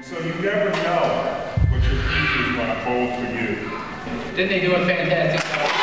And so you never know what your future is going to hold for you. Didn't they do a fantastic job?